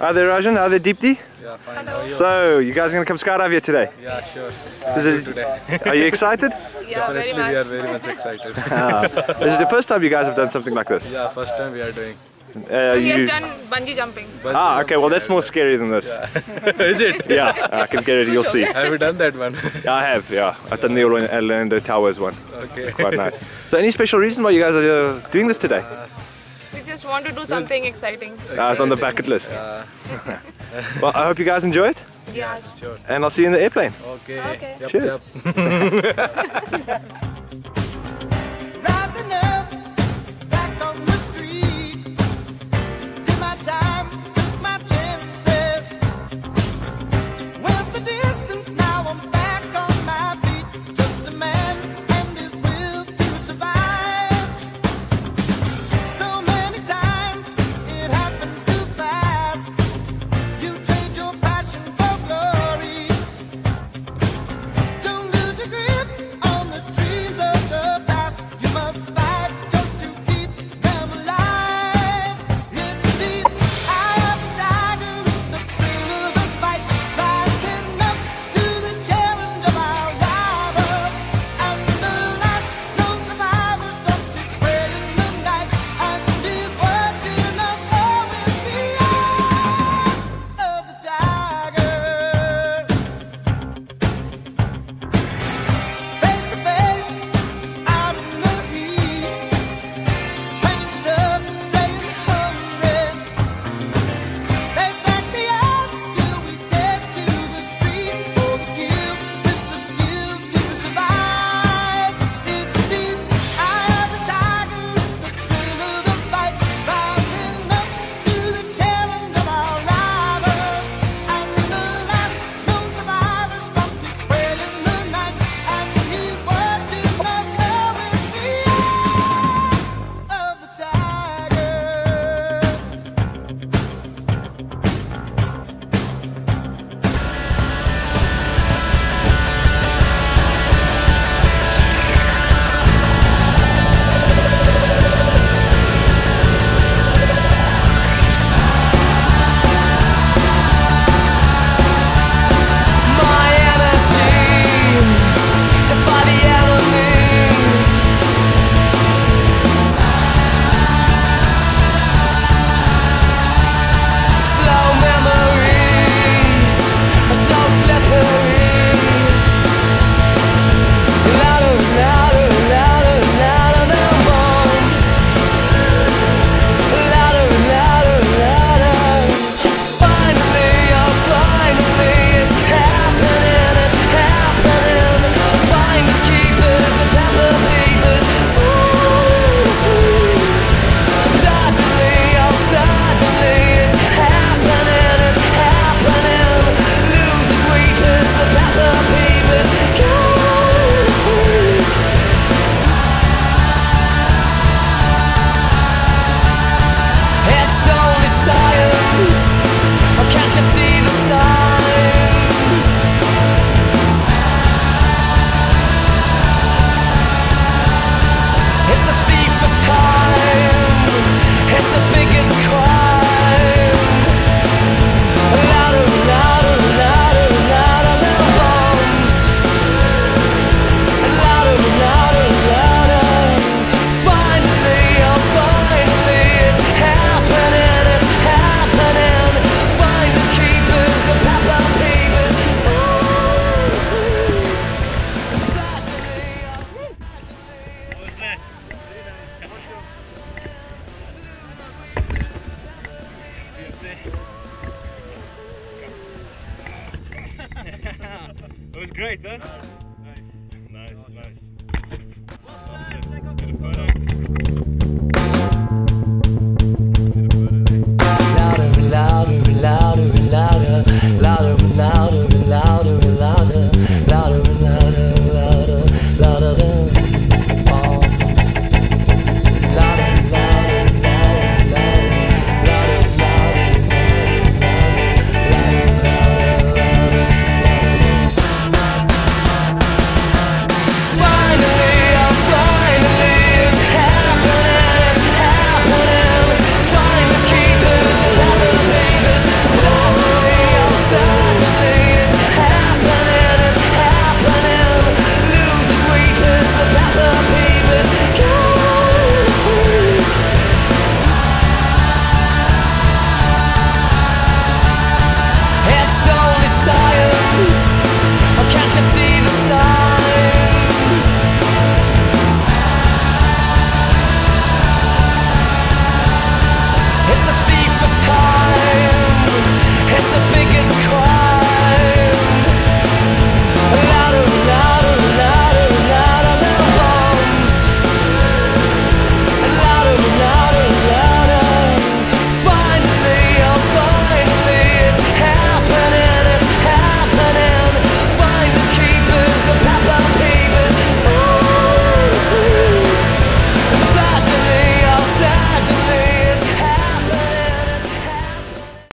Are they Rajan? Are they Deepti? Yeah, fine. How are you? So, you guys are gonna come skydive here today? Yeah, sure. Is it- Today. Are you excited? Yeah, very Definitely, we are very much excited. Ah, this is the first time you guys have done something like this. yeah, first time we are doing. Uh, He has you- done bungee jumping. Bungee Ah, okay. Well, that's more yeah. scary than this. Is it? Yeah, I can get it. You'll see. Have you done that one? yeah, I have. Yeah, I've done the Orlando- Orlando Towers one. okay. Quite nice. So, any special reason why you guys are uh, doing this today? We just want to do something exciting. It's on the bucket list. Yeah, Well, I hope you guys enjoy it, Yeah. sure. and I'll see you in the airplane. Okay. Okay. Yep, Cheers. yep. great, huh?